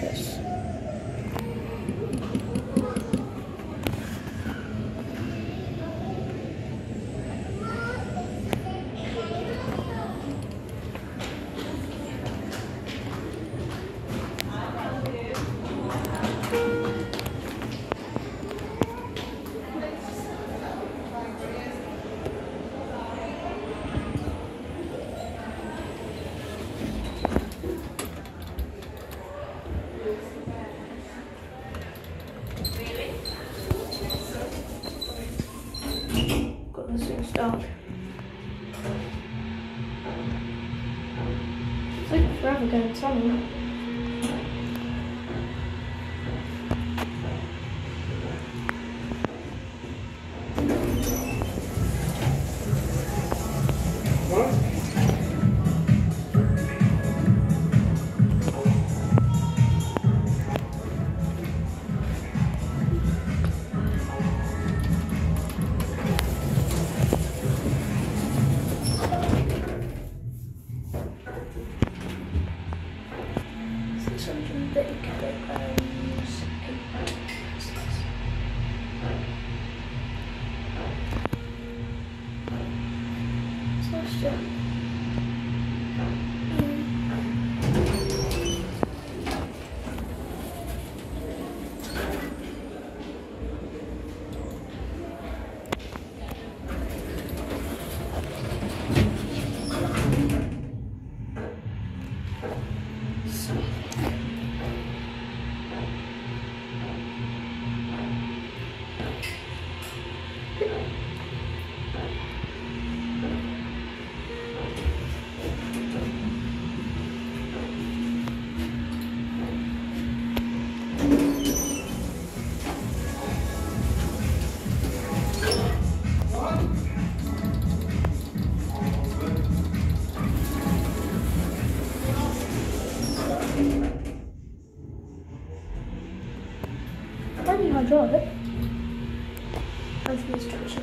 focus. Got this thing stuck. It's like forever going somewhere. Six kilograms. Eight. So let's jump. Did I draw it? That's the instruction.